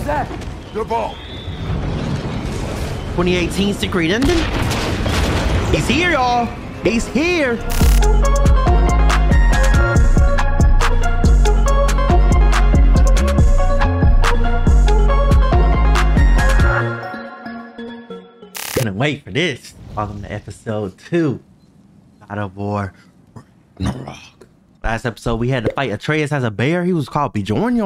Who's that? The ball. 2018 Secret Ending. He's here, y'all. He's here. Couldn't wait for this. Welcome to episode two. God of War. Ragnarok. Last episode we had to fight Atreus as a bear. He was called Bjorn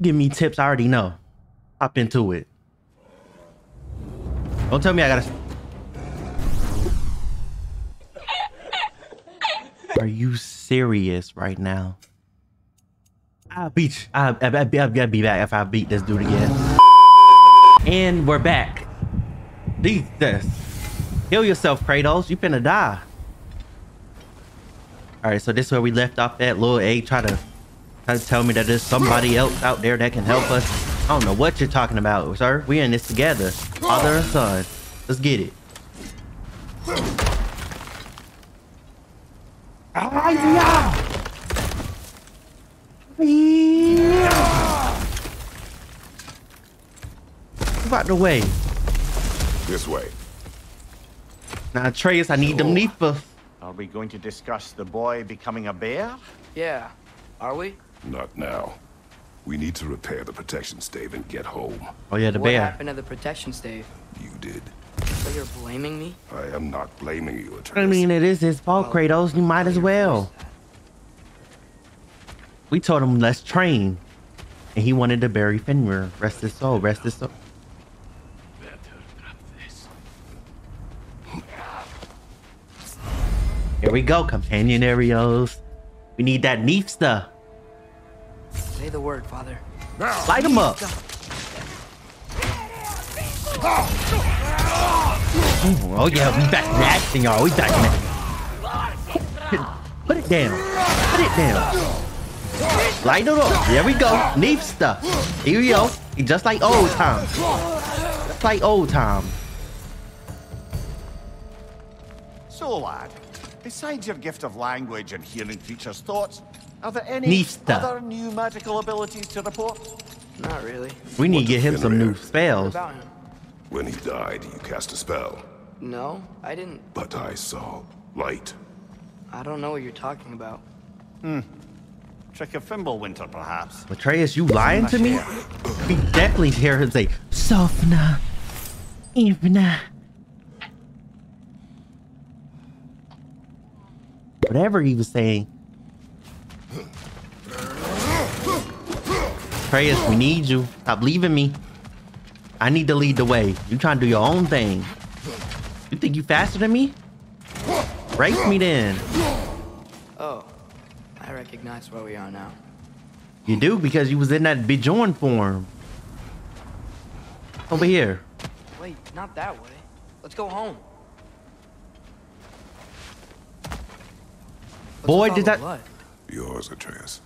Give me tips I already know. Hop into it. Don't tell me I gotta. Are you serious right now? I'll beat. I, I, I, I gotta be back if I beat this dude again. And we're back. This. Heal yourself, Kratos. You finna die. Alright, so this is where we left off at. Little A try to try to tell me that there's somebody else out there that can help us. I don't know what you're talking about, sir. We're in this together. Father and son. Let's get it. Ah, yeah. Yeah. Move out the way. This way. Now, Atreus, I need them Neefa. Are we going to discuss the boy becoming a bear? Yeah. Are we? Not now. We need to repair the protection stave and get home. Oh yeah, the what bear. happened to the protection stave? You did. So you're blaming me? I am not blaming you, Atreus. I mean, it is his fault, Well, Kratos. You might as well. We told him let's train, and he wanted to bury Fenrir. Rest his soul. Rest his soul. Here we go, companion areas. We need that Neefsta. stuff. Say the word, Father. Light him up. Oh yeah, we back in action, y'all. We back in it. Put it down. Put it down. Light it up. There we go. Neef stuff. Here we go. Just like old times. Just like old times. So, lad, besides your gift of language and hearing creatures' thoughts, are there any Nifta. other new magical abilities to report? Not really. We need to get him some new spells. him? When he died, you cast a spell. No, I didn't. But I saw light. I don't know what you're talking about. Hmm. Check Trick of Fimbulwinter, perhaps? Atreus, you lying to me? We definitely hear him say, Sofna. Ivna. Whatever he was saying. Atreus, we need you. Stop leaving me. I need to lead the way. You trying to do your own thing. You think you faster than me? Race me then. Oh, I recognize where we are now. You do because you was in that Bjorn form. Over here. Wait, not that way. Let's go home. What's Boy, with all did the that- blood? Yours, Atreus.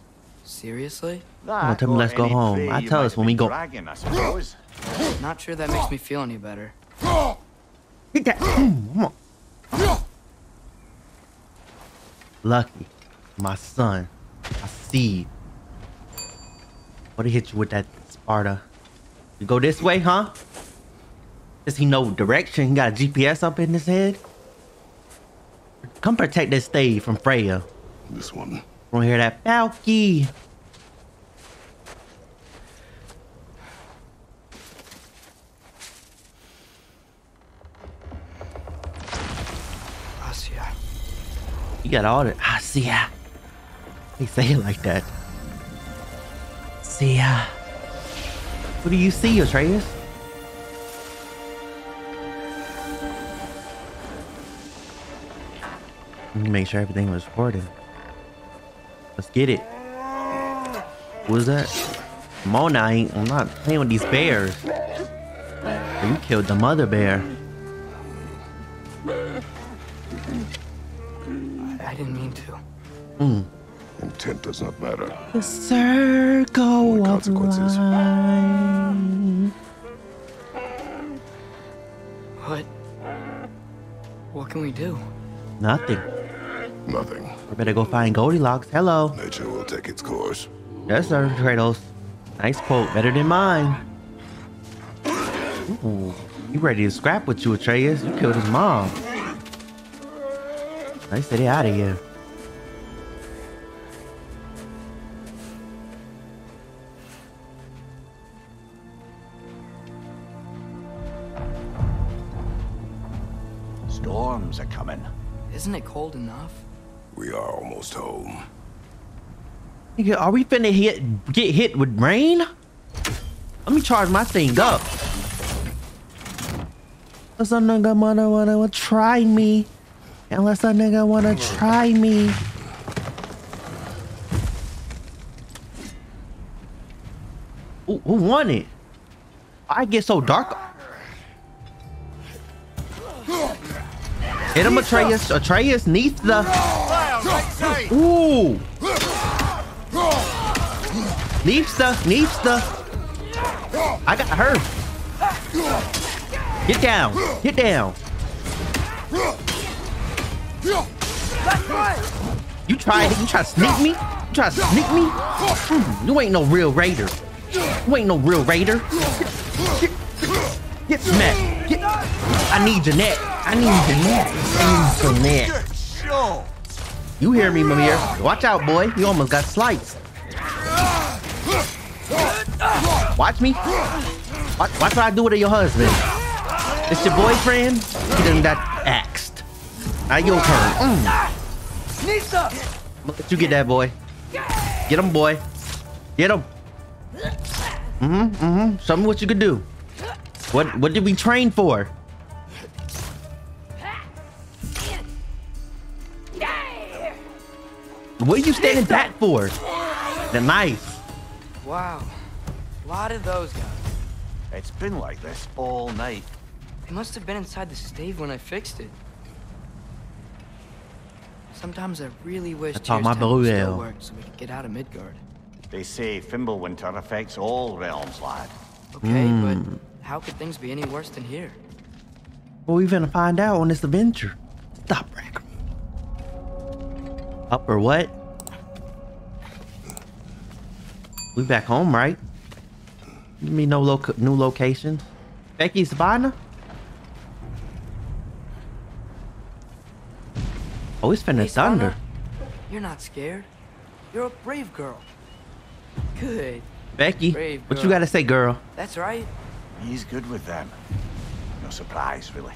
Seriously? That, tell me let's go home. I you tell us when we go- Dragging, I suppose. Not sure that makes me feel any better. Hit that. Come on. Lucky. My son. I see you. What hit you with that Sparta? You go this way, huh? Does he know direction? He got a GPS up in his head? Come protect this stave from Freya. This one. Wanna hear that? Falky. You got all the. I see ya. They say it like that. See ya. What do you see, Atreus? Let make sure everything was recorded. Let's get it. What was that? Come on I ain't, I'm not playing with these bears. You killed the mother bear. I didn't mean to. Hmm. Intent does not matter. The circle Only of consequences. life. What? What can we do? Nothing. Nothing. We better go find Goldilocks. Hello. Nature will take its course. Yes, sir, Kratos. Nice quote. Better than mine. Ooh, you ready to scrap with you, Atreus? You killed his mom. Nice to get out of here. Storms are coming. Isn't it cold enough? We are almost home. Nigga, are we finna hit get hit with rain? Let me charge my thing up. Unless a nigga wanna wanna try me. Unless a nigga wanna try me. Ooh, who won it? I get so dark. Hit him, Atreus. Atreus neath the. Fire, right side! Ooh. Neepsta, Neepsta. I got her. Get down. Get down. You try you try to sneak me? You try to sneak me? Hmm, you ain't no real raider. You ain't no real raider. Get, get, get smacked. Get, I need your neck. I need your neck. I need your neck. You hear me, Mimir? Watch out, boy. You almost got sliced. Watch me. Watch, watch what I do to your husband. It's your boyfriend. He done got axed. Now your turn. Mm. Look at you get that boy. Get him, boy. Get him. Mm-hmm, mm-hmm. Show me what you could do. What what did we train for? What are you standing back for? The knife. Wow. A lot of those guys. It's been like this all night. They must have been inside the stave when I fixed it. Sometimes I really wish That's all Tyr's my temple blue still ale. worked so we could get out of Midgard. They say Fimbulwinter affects all realms, lad. Okay, Hmm. but how could things be any worse than here? What we're gonna find out on this adventure? Stop, Rack. Up or what? We back home, right? Give me no loc new locations. Speki Svanna? Oh, it's finna Hey, thunder. Sana, You're not scared. You're a brave girl. Good. Becky, Brave what you gotta say, girl? That's right. He's good with them. No surprise, really.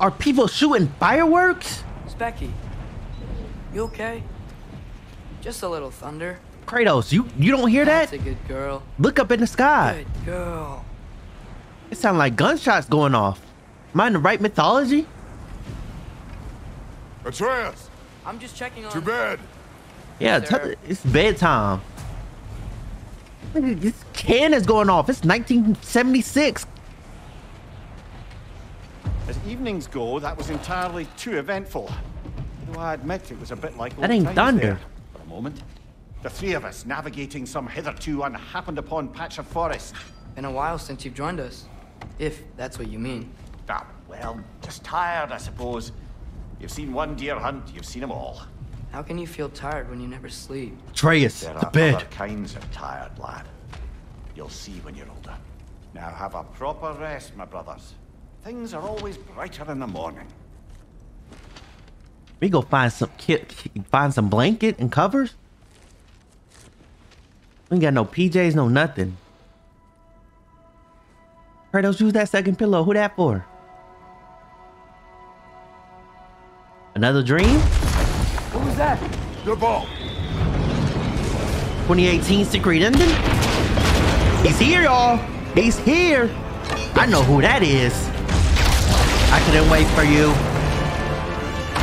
Are people shooting fireworks? Speki. You okay? Just a little thunder. Kratos, you you don't hear that? That's a good girl. Look up in the sky. Good girl. It sounds like gunshots going off. Am I in the right mythology? Atreus, I'm just checking on. to bed. Yeah, Sir. it's bedtime. This can is going off. It's 1976. As evenings go, that was entirely too eventful. Though I admit it was a bit like That ain't times thunder. there For a moment. The three of us navigating some hitherto unhappened upon patch of forest. Been a while since you've joined us. If that's what you mean. Ah, well, just tired, I suppose. You've seen one deer hunt, you've seen them all. How can you feel tired when you never sleep? Atreus, There to are bed. other kinds of tired, lad. You'll see when you're older. Now have a proper rest, my brothers. Things are always brighter in the morning. We go find some kit, find some blanket and covers. We ain't got no PJs, no nothing. Kratos, use that second pillow. Who that for? Another dream? Who's that? The ball. 2018 Secret Ending? He's here, y'all. He's here. I know who that is. I couldn't wait for you.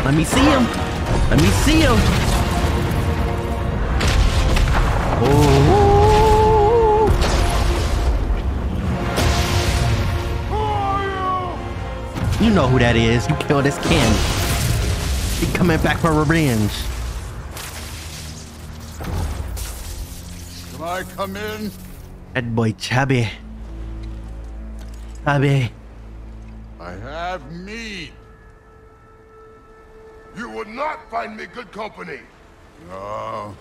Let me see him. Let me see him. Oh. You know who that is. You killed his kin. He coming back for revenge. Can I come in? That boy chubby. Chubby. I have meat. You would not find me good company. No.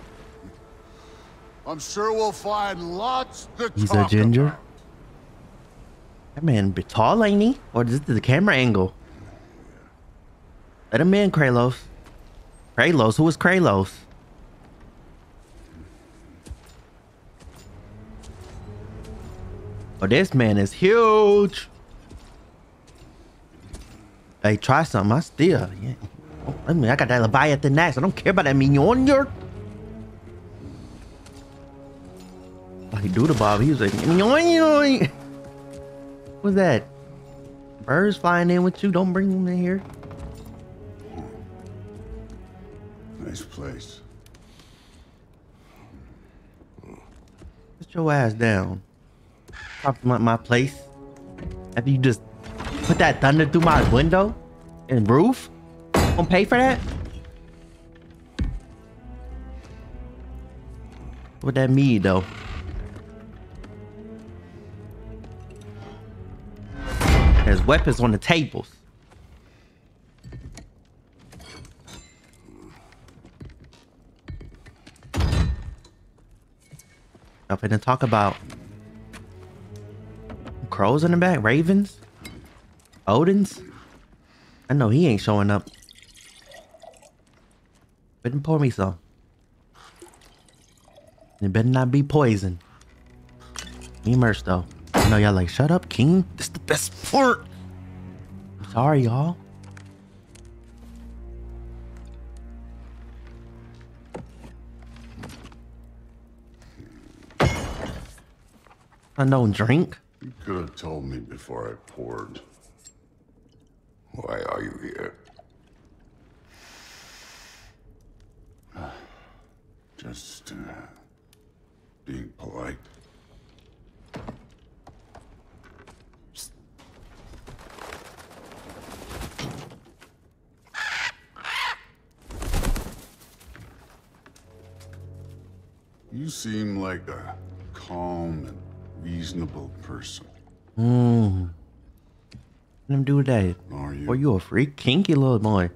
I'm sure we'll find lots to He's a talk ginger. about. That man be tall, ain't he? Or is this the camera angle? Let him in, Kralos. Kralos? Who is Kralos? Oh, this man is huge. Hey, try something. I still. Yeah. I mean, I got that Leviathan axe. I don't care about that mignon. Like, do the Bob. He was like, "Mignon." What's that? Birds flying in with you? Don't bring them in here. Nice place. Put your ass down. Talk about my place. Have you just put that thunder through my window and roof? Gonna pay for that? What that mean though? There's weapons on the tables. I'm finna talk about crows in the back, ravens, Odins. I know he ain't showing up. But pour me some. It better not be poison. Me merch though. I know y'all like, shut up, King. This is the best part. I'm sorry, y'all. I don't drink. You could have told me before I poured. Why are you here? Just uh, being polite. You seem like a calm and reasonable person. Mmm. Let him do that. Are you? Or you a freak? Kinky little boy.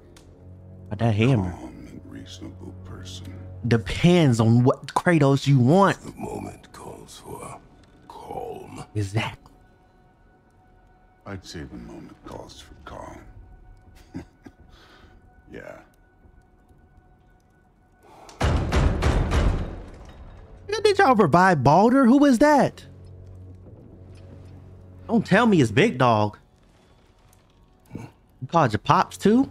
But that hammer. reasonable person. Depends on what Kratos you want. The moment calls for calm. Exactly. I'd say the moment calls for calm. yeah. Did y'all revive Baldur? Who is that? Don't tell me it's Big Dog. Called your pops too?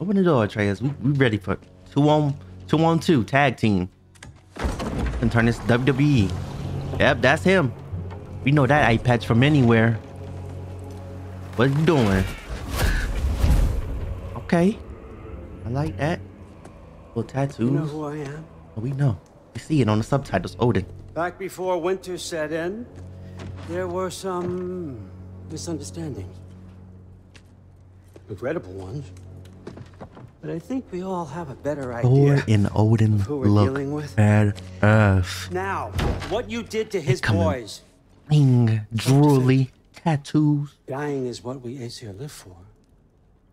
Open the door, Atreus. We, we ready for two on two on two tag team. And turn this WWE. Yep, that's him. We know that Apex from anywhere. What you doing? Okay. I like that. Little tattoos. You know who I am? Oh, we know. We see it on the subtitles. Odin. Back before winter set in, there were some misunderstandings. Regrettable ones. But I think we all have a better Thor idea. and Odin who we're look dealing with? bad ass. Now, what you did to his boys. Bing, drooly, tattoos. Dying is what we Aesir live for.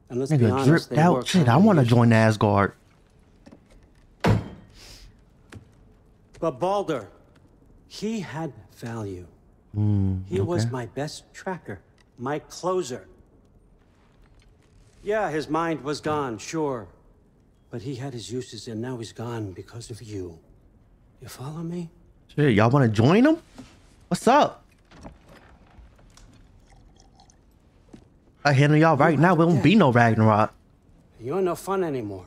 And let's be Nigga honest, dripped out. Shit, I want to join Asgard. But Baldur, he had value. Hmm, he was my best tracker, my closer. Yeah, his mind was gone, sure. But he had his uses, and now he's gone because of you. You follow me? Shit, y'all want to join him? What's up? I handle y'all right now. It won't be no Ragnarok. You're no fun anymore.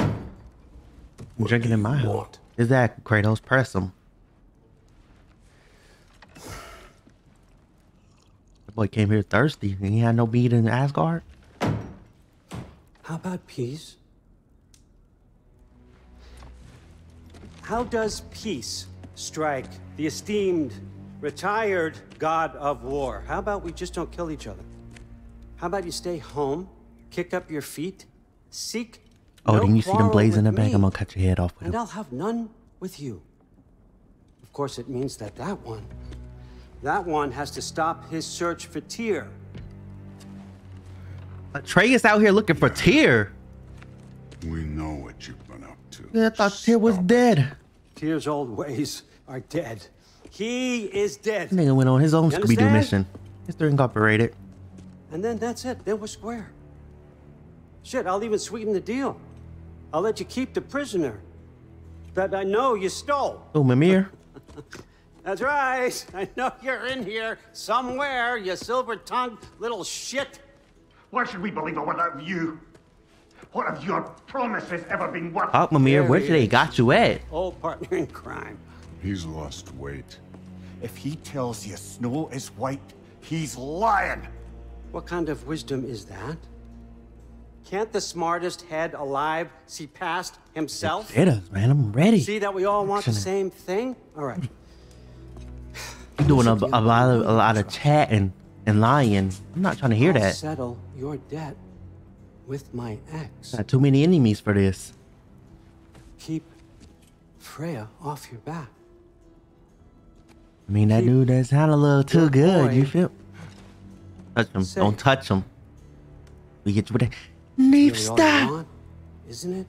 I'm drinking in my house. want? that Kratos. Press him. The boy came here thirsty and he had no beat in Asgard. How about peace? How does peace strike the esteemed, retired god of war? How about we just don't kill each other? How about you stay home, kick up your feet, seek Oh, no then you see them blades in the back. I'm gonna cut your head off with and them. I'll have none with you. Of course, it means that that one, that one has to stop his search for Tyr. Atreus out here looking for Tyr. We know what you've been up to. Yeah, I thought Tyr was dead. Tyr's old ways are dead. He is dead. Nigga went on his own You Scooby Doo mission. History Incorporated. And then that's it. Then we're square. Shit, I'll even sweeten the deal. I'll let you keep the prisoner that I know you stole. Oh, Mimir. That's right. I know you're in here somewhere, you silver-tongued little shit. Why should we believe a word out of you? What have your promises ever been worth? Oh, Mimir, There where he they got you at? Old partner in crime. He's lost weight. If he tells you snow is white, he's lying. What kind of wisdom is that? Can't the smartest head alive see past himself? Hit us, man. I'm ready. See that we all want the same thing? All right. You doing a, a lot of a lot of chatting and lying. I'm not trying to hear I'll that. settle your debt with my ex. Got too many enemies for this. Keep Freya off your back. I mean, that Keep dude that sound a little too good. You feel? Touch him. safe. Don't touch him. We get you with that. All stop. isn't it?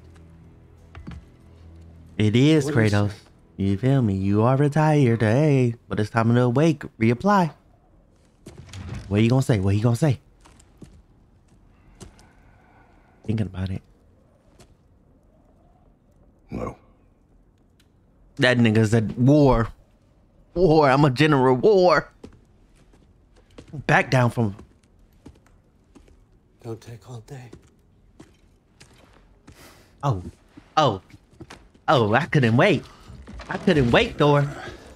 It is What Kratos. You feel me? You are retired, hey, but it's time to awake, reapply. What you gonna say? What you gonna say? Thinking about it. No. That nigga's at war. War. I'm a general. War. Back down from. Don't take all day. Oh. Oh. Oh, I couldn't wait. I couldn't wait, Thor.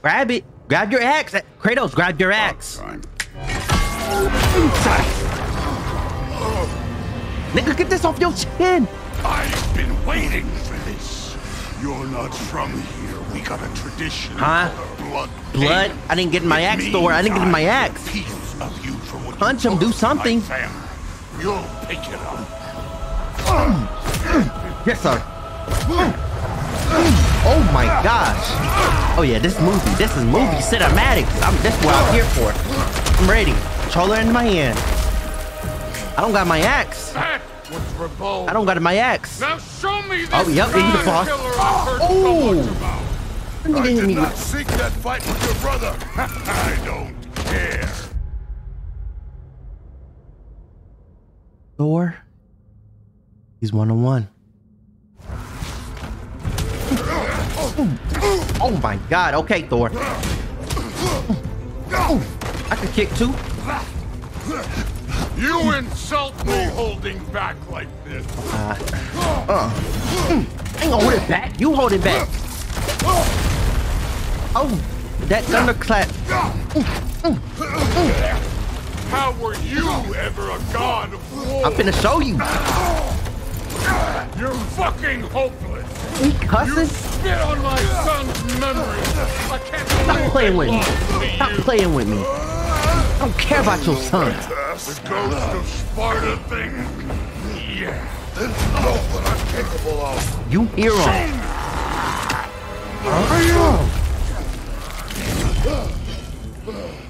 Grab it. Grab your axe. Kratos, grab your axe. Time. Nigga, get this off your chin. I've been waiting for this. You're not from here. We got a tradition Huh? blood. Blood? payment. I didn't get in my It axe, Thor. I didn't get means my axe. of you for what Punch him, do took from my something. You'll pick it up. Yes, sir. Oh my gosh. Oh yeah, this movie. This is movie cinematics. I'm this is what I'm here for. I'm ready. Controller in my hand. I don't got my axe. I don't got my axe. Now show me oh, this Oh, yep, he's the boss. I've Oh. so much oh! about. Nigga I did not seek that fight with your brother. I don't care. Thor. He's one on one. Oh my god. Okay, Thor. I can kick too. You insult me holding back like this. I ain't gonna hold it back. You hold it back. Oh, that thunderclap. Mm, mm, mm, How were you ever a god of war? I'm finna show you. You're fucking hopeless. He You cussing. spit on my son's memory. I can't Stop playing with me. Stop you. playing with me. I don't care about your son. The ghost of Sparta thing. Yeah. Know what I'm capable of. You hear him.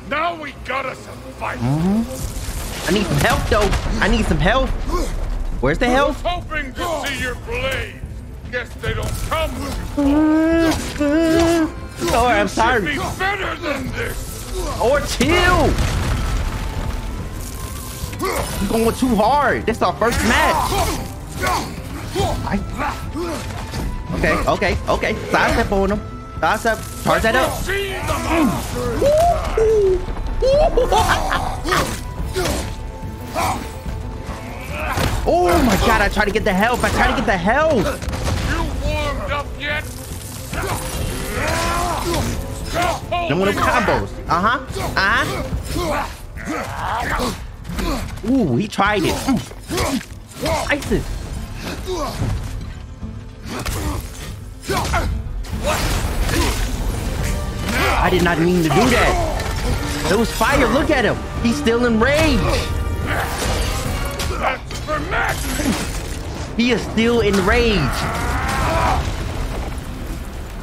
Now we got us a fight. Hmm? I need some help though. I need some help. Where's the help? Hoping to see your blade. Guess they don't come with you. Thor, I'm sorry. be better than this. Or chill. You going too hard. This our first match. I- Okay, okay, okay. Side step on him. Side step. Charge that up. Oh my god, I tried to get the health. I tried to get the health. You warmed up yet? Combos. Uh-huh. Uh-huh. Ooh, he tried it. ISIS. I did not mean to do that. It was fire. Look at him. He's still enraged. That's for next. He is still enraged.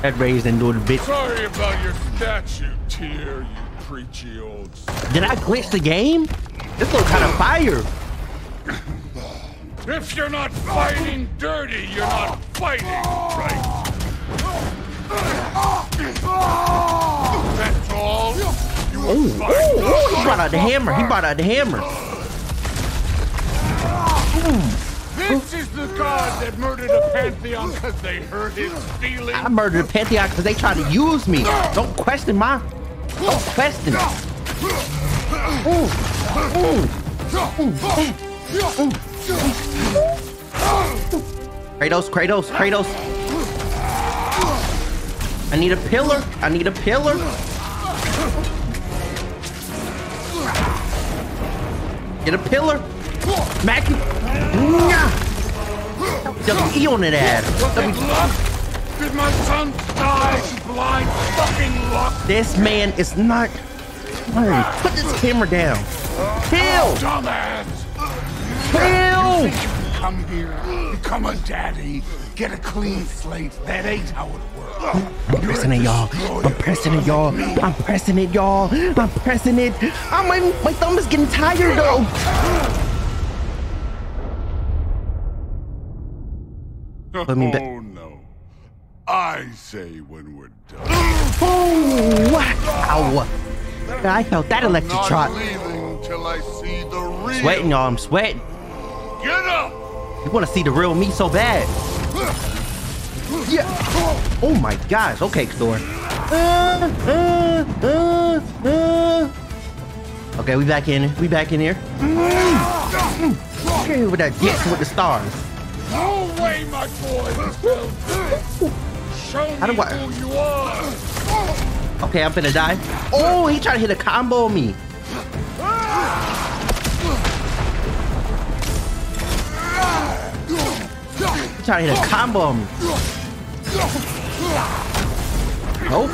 That rage didn't do it a bit. Sorry about your statue, Tyr, you preachy old. Did I glitch the game? This looks kind of fire. If you're not fighting dirty, you're not fighting right. That's all. You will Ooh, ooh, ooh, he brought out the hammer. He brought out the hammer. This is the god that murdered a pantheon because they hurt his feelings. I murdered a Pantheon because they tried to use me. Don't question my. Don't question ooh, Kratos, Kratos, Kratos. I need a pillar. I need a pillar. Get a pillar. Smack him. W E on that ass. W- Did my son die to blind fucking luck? This man is not. Hey, put this camera down. Kill! Dumbass! Kill! Come here, become a daddy, get a clean slate. That ain't how it works. I'm pressing it, y'all. I'm pressing it, y'all. I'm pressing it, y'all. I'm pressing it. Oh, my, my thumb is getting tired, though. Put me back. Oh no. I say when we're done. Oh, wow. I felt that electric Not shock. leaving till I see the real. Sweating, y'all. I'm sweating. Get up! You want to see the real me so bad. Yeah. Oh my gosh. Okay, Thor. Uh, uh, uh, uh. Okay, we back in. We back in here. Okay, with that dance with the stars. No way, my boy! This will do. Show How me who you are! Okay, I'm gonna die. Oh, he tried to hit a combo on me. He tried to hit a combo on me. Nope.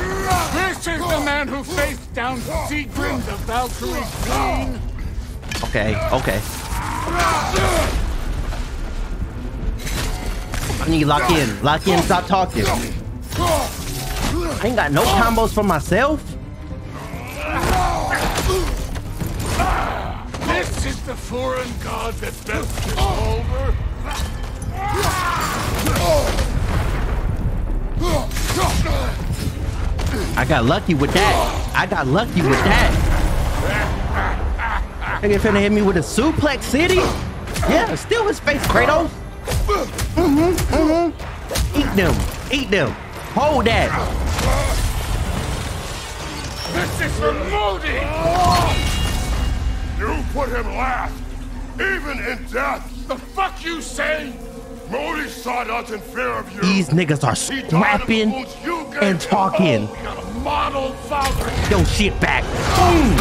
This is the man who faced down Sigrun, the Valkyrie queen! Okay, okay. I need to lock in. Lock in, stop talking. Ain't got no combos for myself. This is the foreign god that best is over! I got lucky with that. I got lucky with that. Nigga finna hit me with a suplex city? Yeah, still his face, Kratos. Mm-hmm, mm-hmm. Eat them. Eat them. Hold that. This is for Modi! You put him last, even in death. The fuck you say? Modi sought out in fear of you. These niggas are He died scrapping wounds you gave and him. talking. Oh, got a model father! Your shit back. Boom.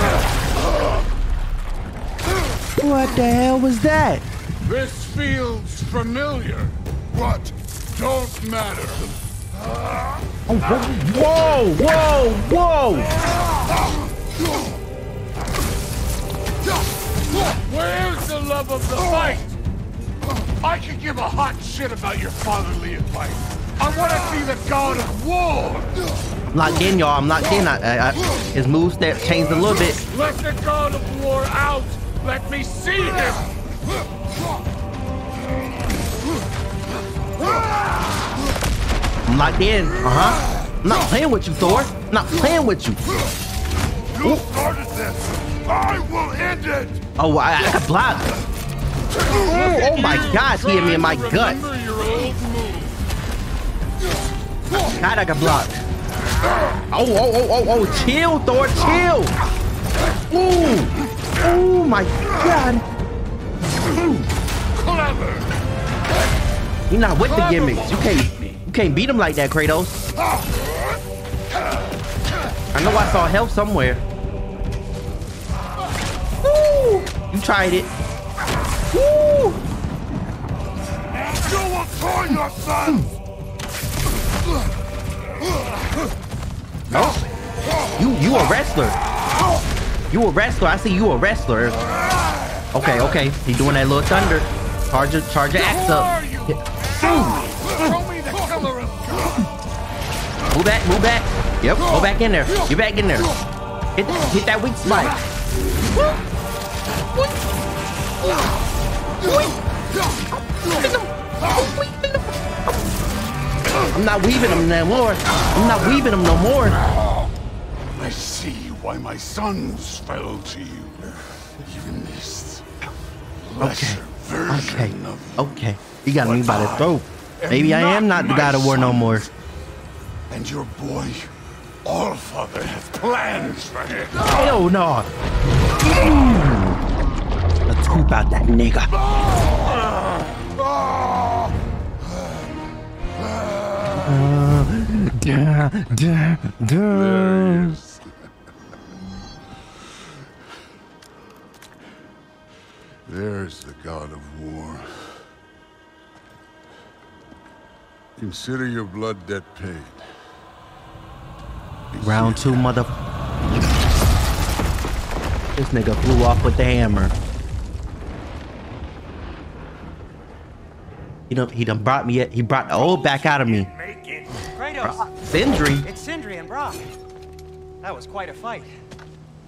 What the hell was that? This feels familiar. What? Don't matter. Oh, whoa, whoa, whoa, Where's the love of the fight? I could give a hot shit about your fatherly advice. I want to see the god of war. I'm locked in, y'all. I'm locked in. I, I, I, his move step changed a little bit. Let the god of war out. Let me see him. I'm locked in. Uh huh. I'm not playing with you, Thor. I'm not playing with you. You started this. I will end it. Oh, I, I got blocked. Oh, oh my gosh, he hit me in my gut. Remember your old move. God, I got blocked. Oh, oh, oh, oh, oh, chill, Thor, chill. Ooh, oh my God. Clever. You're not with the gimmicks. You can't, can't beat him like that, Kratos. I know I saw health somewhere. Woo! You tried it. Woo! You will join your son. Oh, you you a wrestler. You a wrestler. I see you a wrestler. Okay, okay. He doing that little thunder. Charge your charge your axe up. Move back, move back. Yep, go back in there. Get back in there. Hit hit that weak spot. I'm not weaving them no more. I'm not weaving them no more. I see why my sons fell to you. Even this lesser version Okay. of Okay. You got me by the throat. Maybe I am not the my god of war no more. Sons. And your boy, Allfather, has plans for him. Hell no. Mm. Let's scoop out that nigga. Uh, da, da, da. There's the god of war. Consider your blood debt paid. Round two, mother. This nigga flew off with the hammer. He done, he done brought me, yet he brought the old back out of me. Kratos, Sindri. it's Sindri and Brok. That was quite a fight.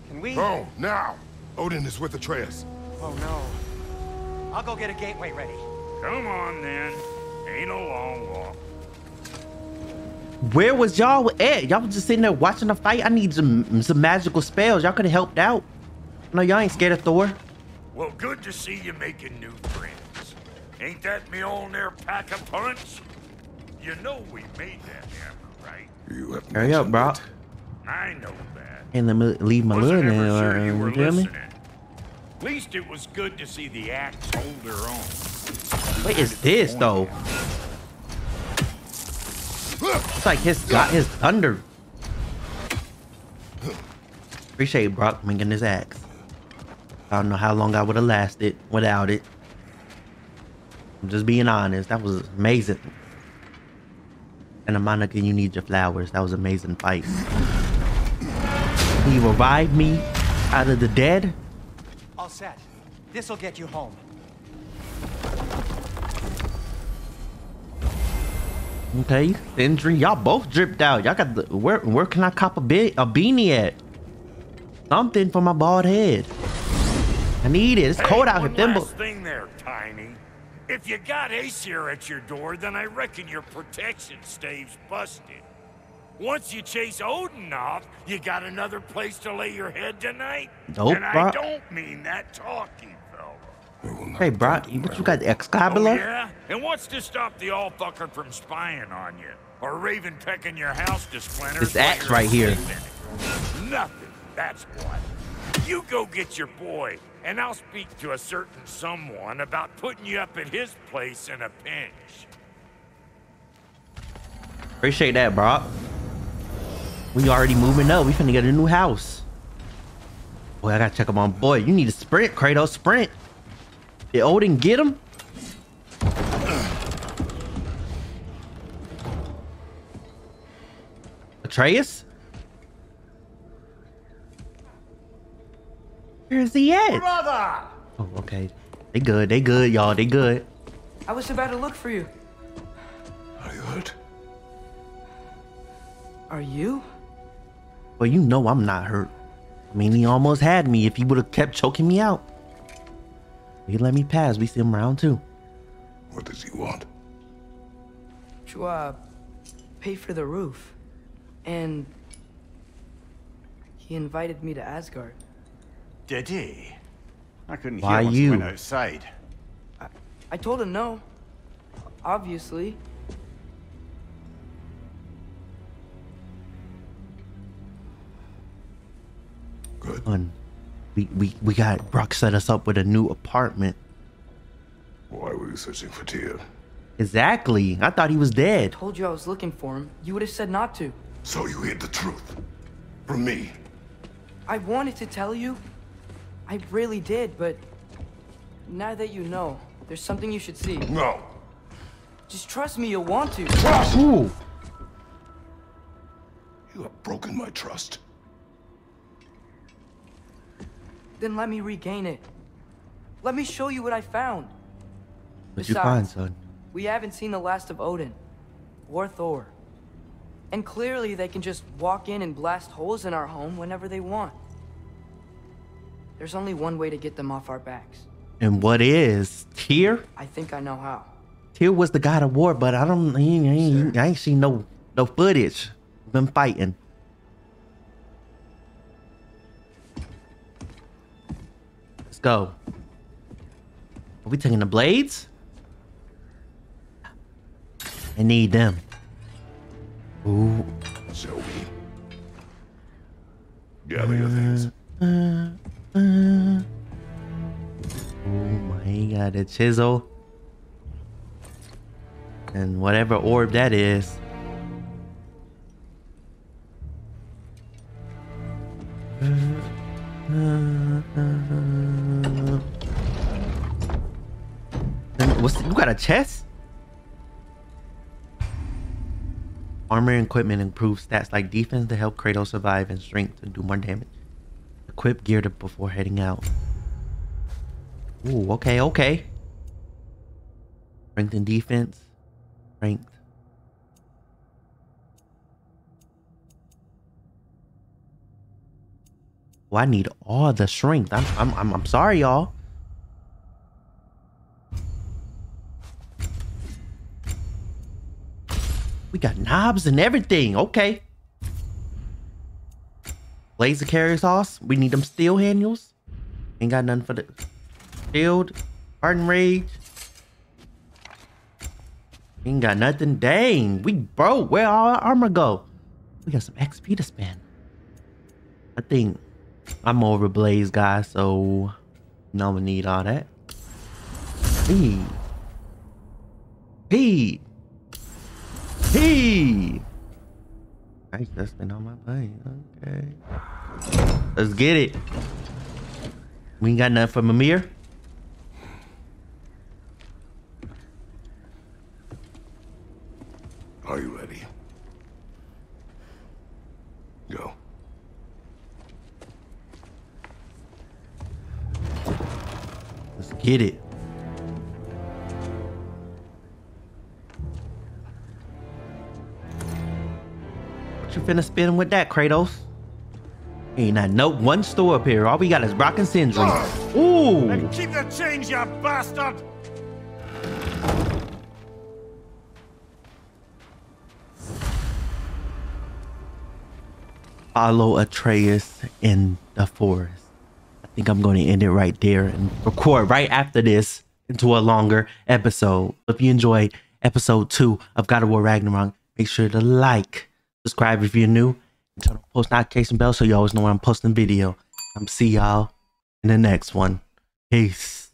Can we? Oh, now! Odin is with Atreus. Oh no. I'll go get a gateway ready. Come on then. Ain't a long walk. Where was y'all at? Y'all was just sitting there watching the fight. I need some some magical spells. Y'all could have helped out. No, y'all ain't scared of Thor. Well, good to see you making new friends. Ain't that me on there pack a punch? You know we made that hammer, right? You have Hurry up, bro. it. I know that. And let me leave my little Wasn't name. ever sure you uh, were You feel me? listening. At least it was good to see the axe hold her own. What is this though? It's like his got his thunder. Appreciate Brok making his axe. I don't know how long I would have lasted without it. I'm just being honest. That was amazing. And Monica, you need your flowers. That was amazing fight. He revived me out of the dead. All set. This'll get you home. Okay, Sindri, y'all both dripped out. Y'all got the where? Where can I cop a bit a beanie at? Something for my bald head. I need it. It's cold Hey, out here. Thimble. thing there, Tiny. If you got Aesir at your door, then I reckon your protection stave's busted. Once you chase Odin off, you got another place to lay your head tonight? Nope, and I bro. don't mean that talking, fella. We will not Hey, Brok, turn you- what you around. got? Excalibur? Oh, yeah? And what's to stop the all-fucker from spying on you? Or Raven pecking your house to splinters? This axe right here. asleep? Nothing, that's what. You go get your boy, and I'll speak to a certain someone about putting you up at his place in a pinch. Appreciate that, Brok. We already moving up. We finna get a new house. Boy, I gotta check up on boy. You need to sprint, Kratos. Sprint. Oh, Did Odin get him? Atreus? Where's he at? Brother! Oh, okay. They good. They good, y'all. They good. I was about to look for you. Are you hurt? Are you? Well, you know I'm not hurt. I mean, he almost had me if he would have kept choking me out. He let me pass. We see him round two. What does he want? To, uh, pay for the roof. And he invited me to Asgard. Did he? I couldn't Why hear once he you? went outside. I I told him no. Obviously. Good. Fun. We, we, we got Brok set us up with a new apartment. Why were you searching for Tyr? Exactly. I thought he was dead. I Told you I was looking for him. You would have said not to. So you hid the truth. From me. I wanted to tell you. I really did, but now that you know, there's something you should see. No. Just trust me, you'll want to. Trust! Ooh. You have broken my trust. Then let me regain it. Let me show you what I found. What you find, son? We haven't seen the last of Odin or Thor. And clearly they can just walk in and blast holes in our home whenever they want. There's only one way to get them off our backs. And what is Tyr? I think I know how. Tyr was the god of war, but I don't. I ain't, I ain't seen no no footage of them fighting. Go. Are we taking the blades? I need them. Ooh. Zoe. Gather your things. Uh, uh. Oh my god, the chisel. And whatever orb that is. And What's you got a chest? Armor and equipment improve stats like defense to help Kratos survive and strength to do more damage. Equip gear to before heading out. Ooh, okay, okay. Strength and defense. Strength. Well, I need all the strength. I'm, I'm, I'm, I'm sorry, y'all. We got knobs and everything. Okay. Laser carrier sauce. We need them steel handles. Ain't got nothing for the shield. Harden rage. Ain't got nothing. Dang, we broke. Where all our armor go? We got some XP to spend. I think I'm over Blaze guy, so no one need all that. P. P. P. Nice dusting on my plane. Okay. Let's get it. We ain't got nothing for Mimir. Are you ready? Go. Let's get it. Finna spin with that, Kratos? Ain't not no one store up here. All we got is Brok and Sindri. Ooh! And keep the change, you bastard! Follow Atreus in the forest. I think I'm going to end it right there and record right after this into a longer episode. If you enjoyed episode two of God of War Ragnarok, make sure to like, subscribe if you're new, and turn on post notification bell so you always know when I'm posting video. I'm see y'all in the next one. Peace.